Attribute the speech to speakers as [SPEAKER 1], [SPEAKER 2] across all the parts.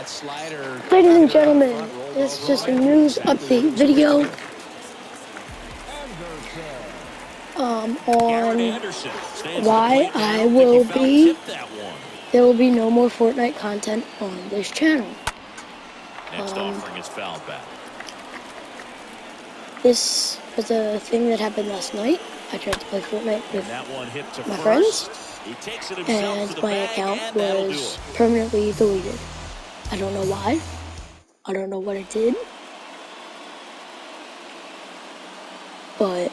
[SPEAKER 1] Ladies and gentlemen, this is just a news update video um, on why I will be, there will be no more Fortnite content on this channel.
[SPEAKER 2] Next
[SPEAKER 1] Um,
[SPEAKER 2] offering is foul back.
[SPEAKER 1] This was a thing that happened last night. I tried to play Fortnite with
[SPEAKER 2] That one hit to
[SPEAKER 1] my friends,
[SPEAKER 2] He takes it
[SPEAKER 1] and my account was permanently deleted. I don't know why. I don't know what it did. But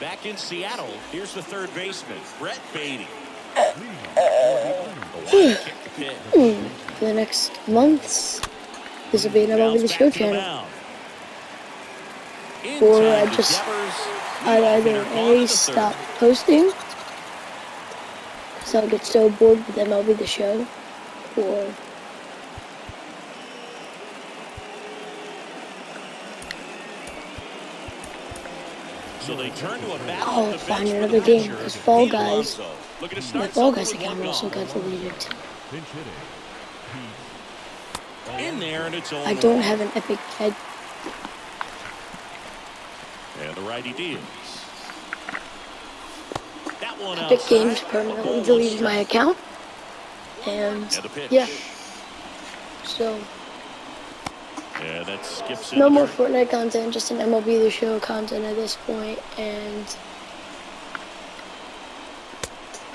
[SPEAKER 2] Back in Seattle, here's the third baseman, Brett Beatty.
[SPEAKER 1] for the next months, this will be another MLB The Show channel. Or I just- I'd either A, stop posting, because I'll get so bored with MLB The Show, or
[SPEAKER 2] So they turn to a battle
[SPEAKER 1] oh,
[SPEAKER 2] I'll the
[SPEAKER 1] find another
[SPEAKER 2] the
[SPEAKER 1] game,
[SPEAKER 2] pitcher,
[SPEAKER 1] 'cause Fall Guys-
[SPEAKER 2] Alonso. Looking
[SPEAKER 1] my
[SPEAKER 2] start
[SPEAKER 1] Fall Guys
[SPEAKER 2] with
[SPEAKER 1] account also got deleted.
[SPEAKER 2] In there, and it's
[SPEAKER 1] I don't have an Epic Head.
[SPEAKER 2] And the righty deals. That one
[SPEAKER 1] Epic
[SPEAKER 2] outside.
[SPEAKER 1] Games permanently deleted my account. And
[SPEAKER 2] And the pitch.
[SPEAKER 1] yeah, so
[SPEAKER 2] Yeah, that skips
[SPEAKER 1] no more. Fortnite content, just an MLB The Show content at this point, and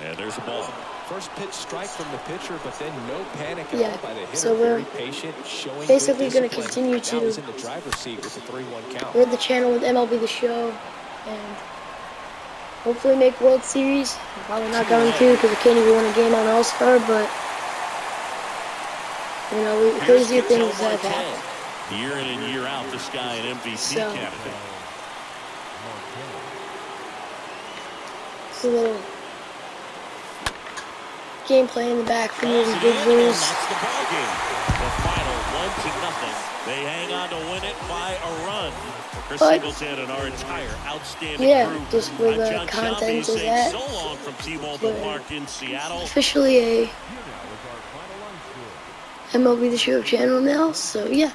[SPEAKER 2] And there's a ball.
[SPEAKER 3] First pitch strike from the pitcher, but then no panic at
[SPEAKER 1] Yeah,
[SPEAKER 3] all by the hitter.
[SPEAKER 1] so we're
[SPEAKER 3] Very patient, showing
[SPEAKER 1] basically gonna continue to-
[SPEAKER 3] he's in the driver's seat with the 3-1 count.
[SPEAKER 1] we're the channel with MLB The Show, and hopefully make World Series. I'm probably not going to because I can't even win a game on All Star, but you know, we, crazier things have happened.
[SPEAKER 2] Year in and year out, this guy an MVP
[SPEAKER 1] So-
[SPEAKER 2] candidate.
[SPEAKER 1] It's a little gameplay in the back for you and
[SPEAKER 2] it
[SPEAKER 1] big news.
[SPEAKER 2] that's the ball game. The final one to nothing. They hang on to win it by a run. Chris
[SPEAKER 1] But-
[SPEAKER 2] Singleton and our entire outstanding
[SPEAKER 1] Yeah,
[SPEAKER 2] crew.
[SPEAKER 1] just uh, where
[SPEAKER 2] I'm
[SPEAKER 1] the
[SPEAKER 2] John
[SPEAKER 1] content
[SPEAKER 2] Sciambi
[SPEAKER 1] is at.
[SPEAKER 2] so long from T-Mobile Park in Seattle.
[SPEAKER 1] Officially a MLB The Show channel now, so yeah.